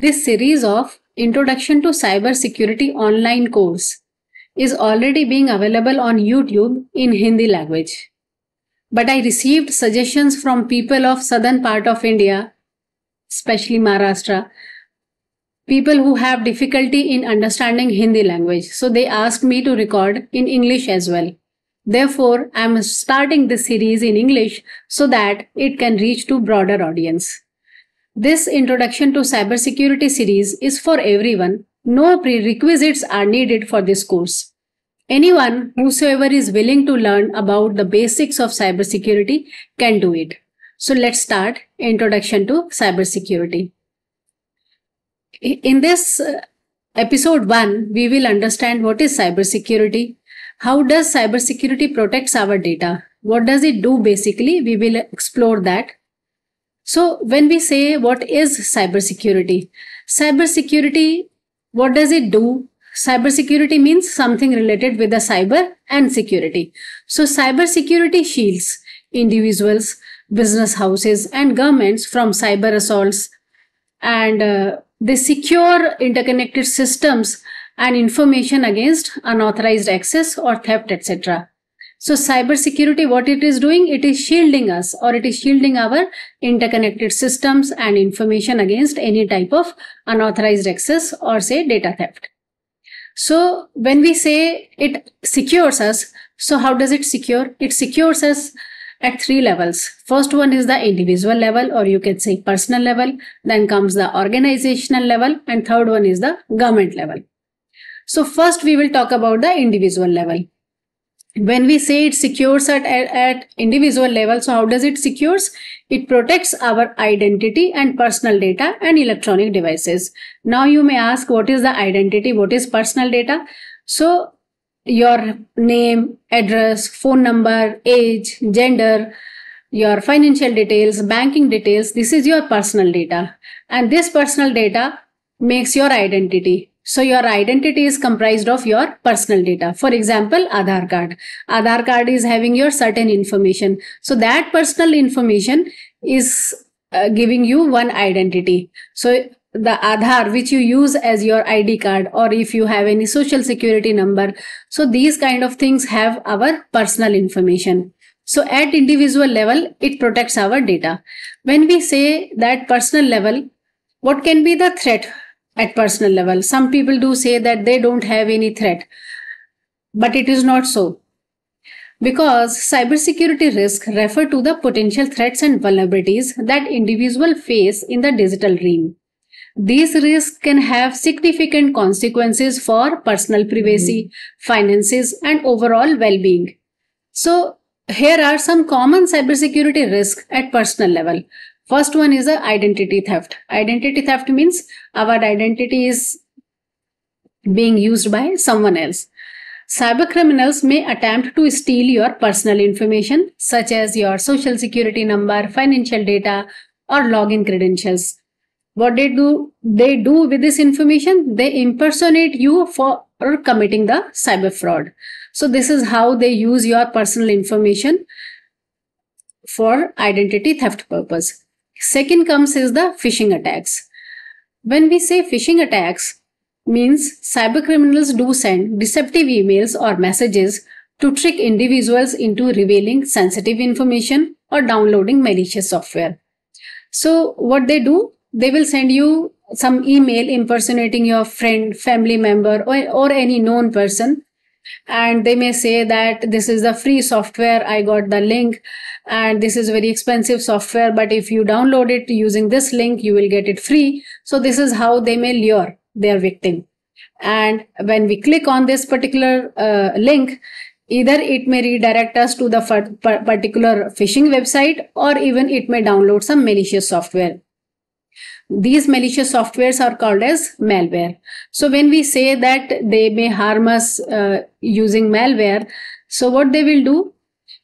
This series of Introduction to Cybersecurity online course is already being available on YouTube in Hindi language. But I received suggestions from people of southern part of India, especially Maharashtra, people who have difficulty in understanding Hindi language. So they asked me to record in English as well. Therefore, I am starting this series in English so that it can reach to broader audience. This Introduction to Cybersecurity series is for everyone. No prerequisites are needed for this course. Anyone whosoever is willing to learn about the basics of cybersecurity can do it. So let's start Introduction to Cybersecurity. In this uh, episode 1, we will understand what is cybersecurity, how does cybersecurity protects our data, what does it do basically, we will explore that so when we say what is cybersecurity, cybersecurity, what does it do? Cybersecurity means something related with the cyber and security. So cybersecurity shields individuals, business houses and governments from cyber assaults and uh, they secure interconnected systems and information against unauthorized access or theft etc. So cybersecurity, what it is doing, it is shielding us or it is shielding our interconnected systems and information against any type of unauthorized access or say data theft. So when we say it secures us, so how does it secure? It secures us at three levels. First one is the individual level or you can say personal level. Then comes the organizational level and third one is the government level. So first we will talk about the individual level when we say it secures at, at, at, individual level so how does it secures? It protects our identity and personal data and electronic devices. Now you may ask what is the identity? What is personal data? So your name address phone number age gender your financial details banking details this is your personal data. And this personal data makes your identity so your identity is comprised of your personal data. For example, Aadhaar card. Aadhaar card is having your certain information. So that personal information is uh, giving you one identity. So the Aadhaar which you use as your ID card or if you have any social security number. So these kind of things have our personal information. So at individual level, it protects our data. When we say that personal level, what can be the threat at personal level. Some people do say that they don't have any threat, but it is not so. Because cybersecurity risks refer to the potential threats and vulnerabilities that individuals face in the digital realm. These risks can have significant consequences for personal privacy, mm-hmm. finances, and overall well being. So, here are some common cybersecurity risks at personal level. First one is the identity theft. Identity theft means our identity is being used by someone else. Cyber criminals may attempt to steal your personal information such as your social security number, financial data, or login credentials. What they do, they do with this information, they impersonate you for committing the cyber fraud. So this is how they use your personal information for identity theft purpose. Second comes is the phishing attacks. When we say phishing attacks, means cyber criminals do send deceptive emails or messages to trick individuals into revealing sensitive information or downloading malicious software. So what they do, they will send you some email impersonating your friend, family member or, or any known person and they may say that this is the free software i got the link and this is very expensive software but if you download it using this link you will get it free so this is how they may lure their victim and when we click on this particular uh, link either it may redirect us to the particular phishing website or even it may download some malicious software these malicious softwares are called as malware. So when we say that they may harm us uh, using malware, so what they will do?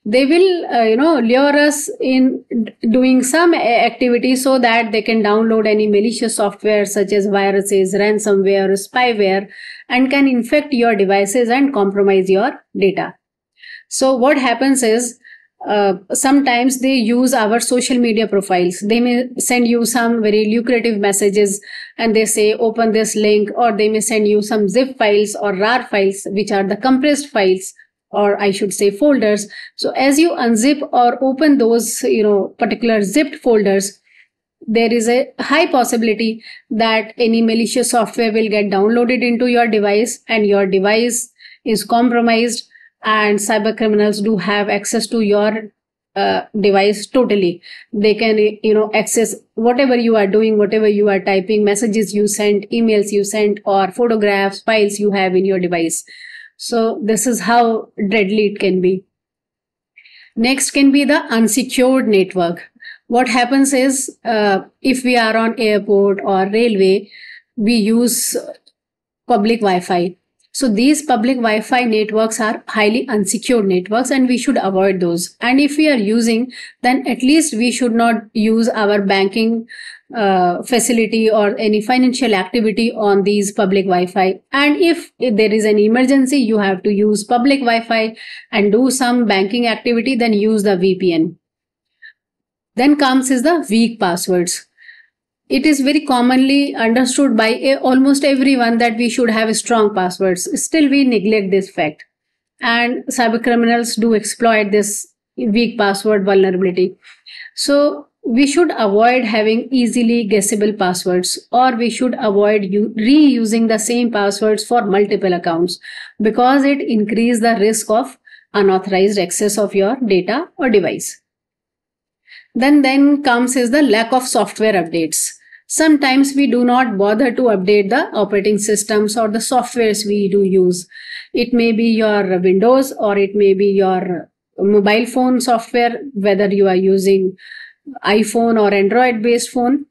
They will, uh, you know, lure us in doing some activity so that they can download any malicious software such as viruses, ransomware, spyware, and can infect your devices and compromise your data. So what happens is uh, sometimes they use our social media profiles they may send you some very lucrative messages and they say open this link or they may send you some zip files or rar files which are the compressed files or i should say folders. So as you unzip or open those you know particular zipped folders there is a high possibility that any malicious software will get downloaded into your device and your device is compromised and cyber criminals do have access to your uh, device totally. They can you know access whatever you are doing whatever you are typing messages you send emails you send or photographs files you have in your device so this is how deadly it can be. Next can be the unsecured network. What happens is uh, if we are on airport or railway we use public wi-fi. So these public wi-fi networks are highly unsecured networks and we should avoid those. And if we are using then at least we should not use our banking uh, facility or any financial activity on these public wi-fi and if, if there is an emergency you have to use public wi-fi and do some banking activity then use the vpn then comes is the weak passwords. It is very commonly understood by a, almost everyone that we should have strong passwords. Still, we neglect this fact. And cyber criminals do exploit this weak password vulnerability. So, we should avoid having easily guessable passwords or we should avoid reusing the same passwords for multiple accounts because it increases the risk of unauthorized access of your data or device. Then then comes is the lack of software updates. Sometimes we do not bother to update the operating systems or the softwares we do use. It may be your Windows or it may be your mobile phone software, whether you are using iPhone or Android based phone.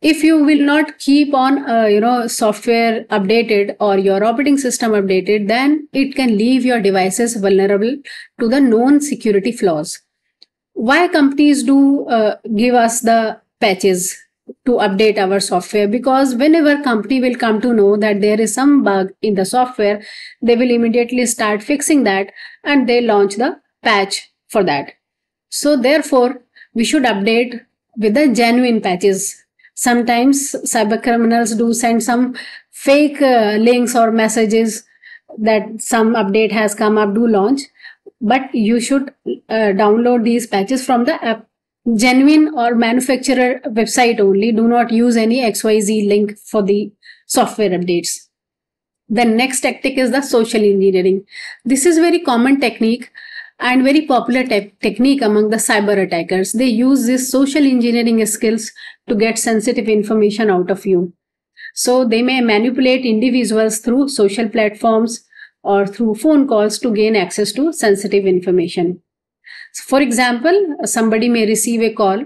If you will not keep on, uh, you know, software updated or your operating system updated, then it can leave your devices vulnerable to the known security flaws. Why companies do uh, give us the patches to update our software? Because whenever company will come to know that there is some bug in the software they will immediately start fixing that and they launch the patch for that so therefore we should update with the genuine patches. Sometimes cyber criminals do send some fake uh, links or messages that some update has come up do launch. But you should uh, download these patches from the app. Genuine or manufacturer website only. Do not use any xyz link for the software updates. The next tactic is the social engineering. This is very common technique and very popular te- technique among the cyber attackers they use this social engineering skills to get sensitive information out of you so they may manipulate individuals through social platforms or through phone calls to gain access to sensitive information. So for example, somebody may receive a call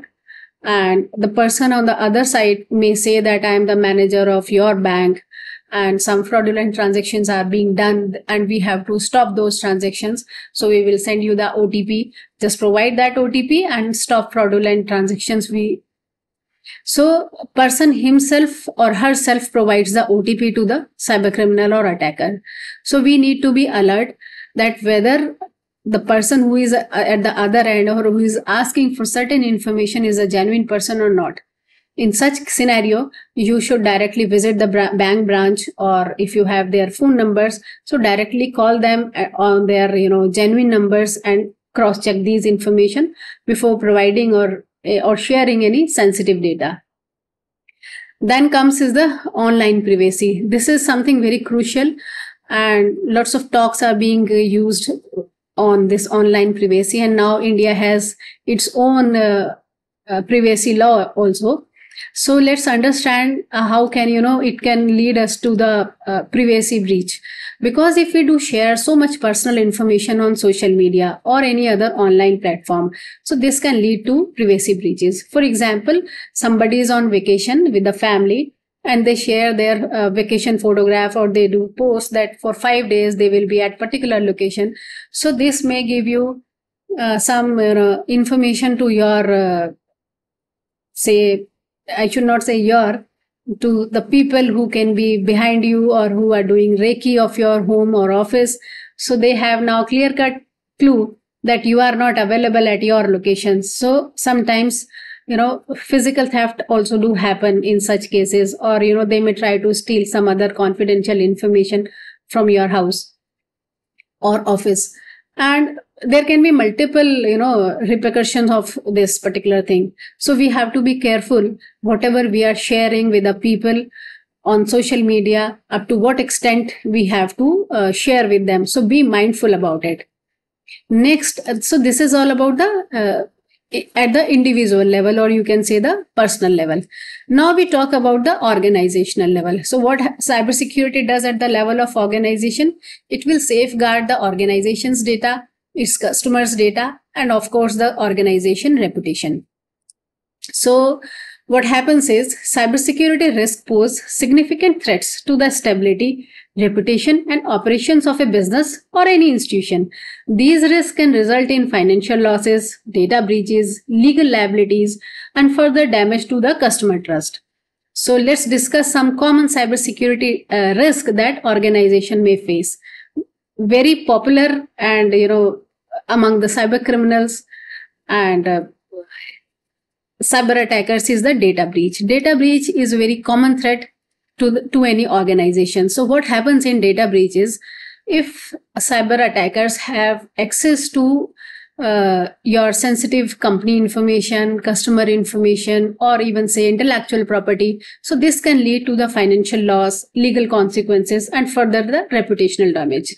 and the person on the other side may say that I am the manager of your bank and some fraudulent transactions are being done and we have to stop those transactions. So we will send you the OTP. Just provide that OTP and stop fraudulent transactions. We so person himself or herself provides the OTP to the cyber criminal or attacker. So we need to be alert that whether the person who is uh, at the other end or who is asking for certain information is a genuine person or not. In such scenario, you should directly visit the bank branch or if you have their phone numbers, so directly call them uh, on their you know genuine numbers and cross check these information before providing or Eh, or sharing any sensitive data. Then comes is the online privacy. This is something very crucial and lots of talks are being used on this online privacy and now India has its own uh, uh, privacy law also so let's understand uh, how can you know it can lead us to the uh, privacy breach because if we do share so much personal information on social media or any other online platform so this can lead to privacy breaches for example somebody is on vacation with the family and they share their uh, vacation photograph or they do post that for 5 days they will be at particular location. So this may give you uh, some information to your uh, say i should not say your to the people who can be behind you or who are doing recce of your home or office. So they have now clear cut clue that you are not available at your location so sometimes you know physical theft also do happen in such cases or you know they may try to steal some other confidential information from your house or office and there can be multiple you know repercussions of this particular thing. So we have to be careful whatever we are sharing with the people on social media up to what extent we have to uh, share with them. So be mindful about it. Next uh, so this is all about the uh, at the individual level or you can say the personal level. Now we talk about the organizational level. So what cybersecurity does at the level of organization? It will safeguard the organization's data its customers data and of course the organization reputation. So what happens is cybersecurity risk pose significant threats to the stability reputation, and operations of a business or any institution. These risks can result in financial losses, data breaches, legal liabilities, and further damage to the customer trust. So let's discuss some common cybersecurity uh, risk that organization may face. Very popular and you know among the cyber criminals and uh, cyber attackers is the data breach. Data breach is a very common threat to, the, to any organization. So what happens in data breaches, if cyber attackers have access to uh, your sensitive company information, customer information, or even say intellectual property. So this can lead to the financial loss, legal consequences, and further the reputational damage.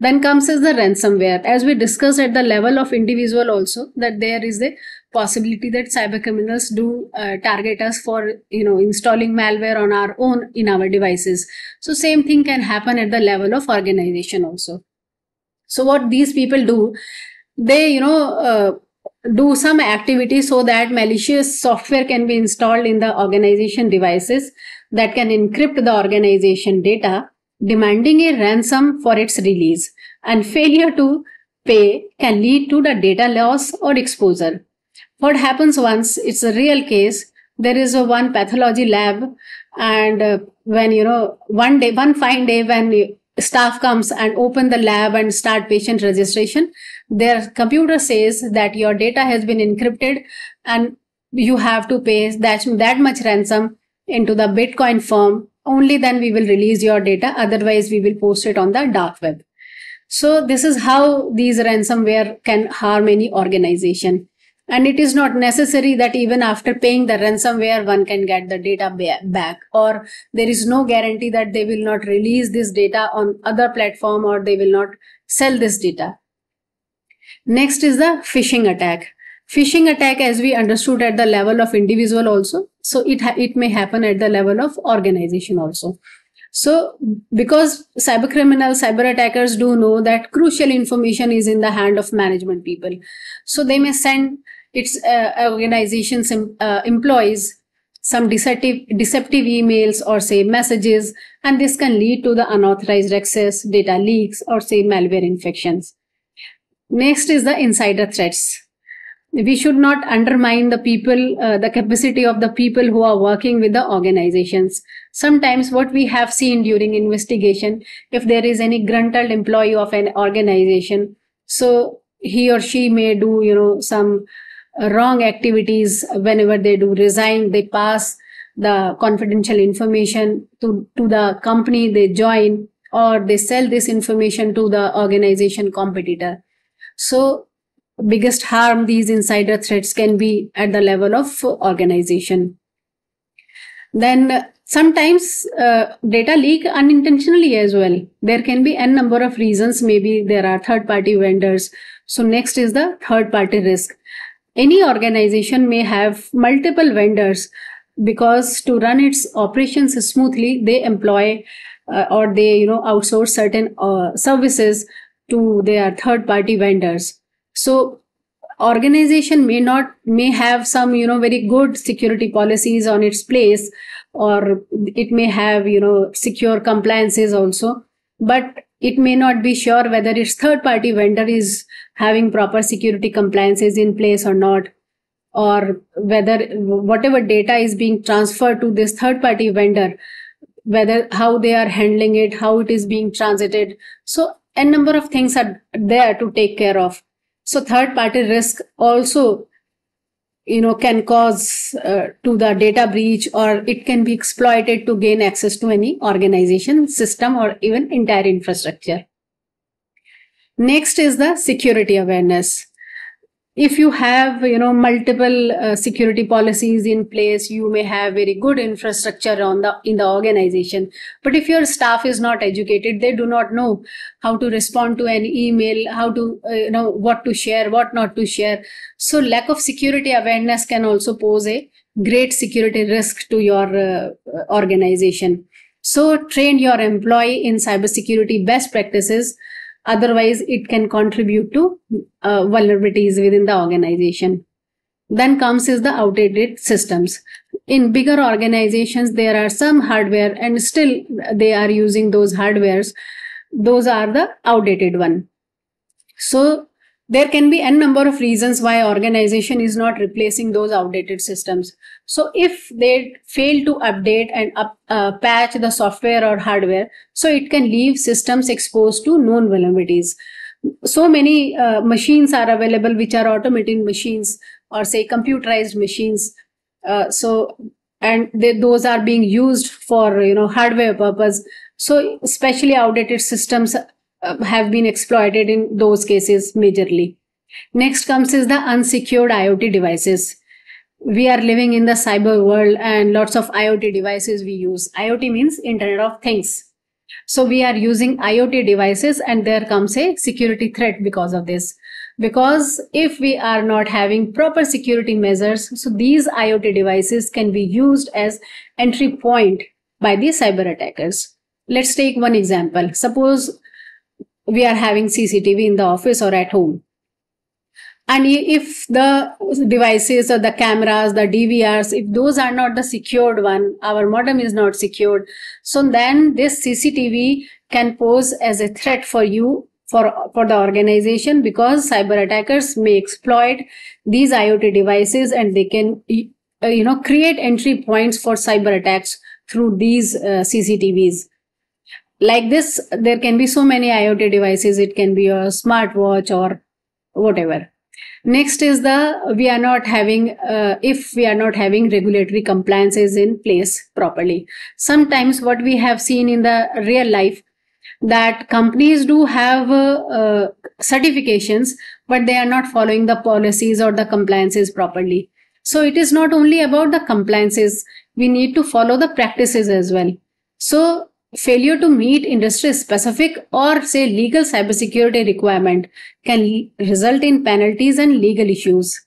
Then comes as the ransomware. As we discussed at the level of individual also, that there is a possibility that cyber criminals do uh, target us for you know installing malware on our own in our devices. So same thing can happen at the level of organization also. So what these people do they you know uh, do some activity so that malicious software can be installed in the organization devices that can encrypt the organization data demanding a ransom for its release. And failure to pay can lead to the data loss or exposure what happens once it's a real case there is a one pathology lab and uh, when you know one day one fine day when staff comes and open the lab and start patient registration their computer says that your data has been encrypted and you have to pay that that much ransom into the bitcoin firm only then we will release your data. Otherwise we will post it on the dark web. So this is how these ransomware can harm any organization and it is not necessary that even after paying the ransomware one can get the data back. Or there is no guarantee that they will not release this data on other platform or they will not sell this data. Next is the phishing attack. Phishing attack as we understood at the level of individual also. So it it may happen at the level of organization also. So because cyber criminals cyber attackers do know that crucial information is in the hand of management people. So they may send its uh, organization's uh, employees some deceptive, deceptive emails or say messages, and this can lead to the unauthorized access, data leaks, or say malware infections. Next is the insider threats. We should not undermine the people, uh, the capacity of the people who are working with the organizations. Sometimes what we have seen during investigation, if there is any gruntled employee of an organization, so he or she may do, you know, some wrong activities whenever they do resign they pass the confidential information to, to the company they join or they sell this information to the organization competitor. So biggest harm these insider threats can be at the level of organization. Then sometimes uh, data leak unintentionally as well. There can be n number of reasons. Maybe there are third party vendors. So next is the third party risk any organization may have multiple vendors because to run its operations smoothly, they employ uh, or they you know outsource certain uh, services to their third party vendors. So organization may not may have some you know very good security policies on its place or it may have you know secure compliances also but it may not be sure whether its third party vendor is having proper security compliances in place or not or whether whatever data is being transferred to this third party vendor whether how they are handling it how it is being transited. So a number of things are there to take care of. So third party risk also you know can cause uh, to the data breach or it can be exploited to gain access to any organization system or even entire infrastructure next is the security awareness. If you have you know multiple uh, security policies in place you may have very good infrastructure on the in the organization. But if your staff is not educated they do not know how to respond to an email how to uh, you know what to share what not to share. So lack of security awareness can also pose a great security risk to your uh, organization. So train your employee in cybersecurity best practices Otherwise, it can contribute to uh, vulnerabilities within the organization. Then comes is the outdated systems. In bigger organizations, there are some hardware and still they are using those hardwares. Those are the outdated one. So there can be n number of reasons why organization is not replacing those outdated systems. So if they fail to update and up, uh, patch the software or hardware so it can leave systems exposed to known vulnerabilities. So many uh, machines are available which are automating machines or say computerized machines. Uh, so and they, those are being used for you know hardware purpose. So especially outdated systems uh, have been exploited in those cases majorly. Next comes is the unsecured IoT devices. We are living in the cyber world and lots of IoT devices we use. IoT means Internet of Things. So we are using IoT devices and there comes a security threat because of this. Because if we are not having proper security measures, so these IoT devices can be used as entry point by the cyber attackers. Let's take one example. Suppose we are having CCTV in the office or at home. And if the devices or the cameras, the DVRs, if those are not the secured one, our modem is not secured. So then this CCTV can pose as a threat for you for, for the organization because cyber attackers may exploit these IoT devices and they can, uh, you know, create entry points for cyber attacks through these uh, CCTVs like this there can be so many iot devices. It can be a smartwatch or whatever. Next is the we are not having uh, if we are not having regulatory compliances in place properly. Sometimes what we have seen in the real life that companies do have uh, uh, certifications but they are not following the policies or the compliances properly. So it is not only about the compliances. We need to follow the practices as well. So failure to meet industry specific or say legal cybersecurity requirement can result in penalties and legal issues.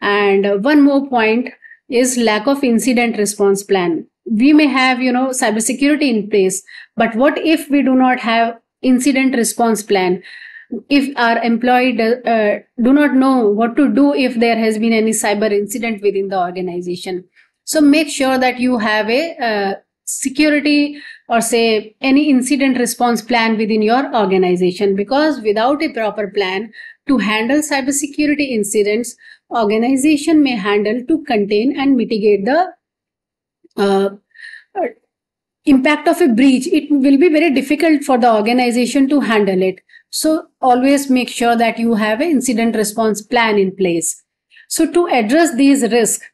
And one more point is lack of incident response plan. We may have, you know, cybersecurity in place, but what if we do not have incident response plan? If our employee do, uh, do not know what to do if there has been any cyber incident within the organization. So make sure that you have a uh, security or say any incident response plan within your organization because without a proper plan to handle cybersecurity incidents organization may handle to contain and mitigate the uh, uh, impact of a breach. It will be very difficult for the organization to handle it. So always make sure that you have an incident response plan in place. So to address these risks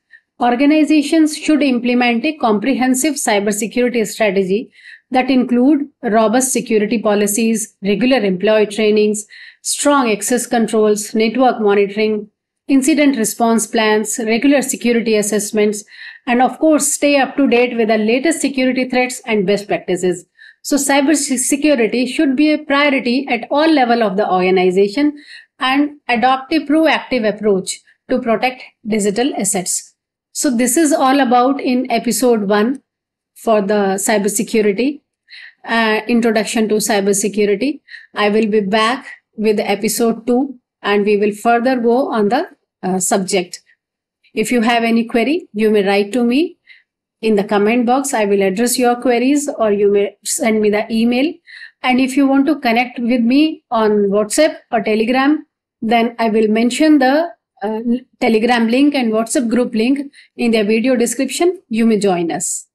Organizations should implement a comprehensive cybersecurity strategy that include robust security policies, regular employee trainings, strong access controls, network monitoring, incident response plans, regular security assessments, and of course, stay up to date with the latest security threats and best practices. So cybersecurity should be a priority at all level of the organization and adopt a proactive approach to protect digital assets. So this is all about in episode one for the cybersecurity, uh, introduction to cybersecurity. I will be back with episode two and we will further go on the uh, subject. If you have any query, you may write to me in the comment box. I will address your queries or you may send me the email. And if you want to connect with me on WhatsApp or Telegram, then I will mention the uh, telegram link and whatsapp group link in the video description. You may join us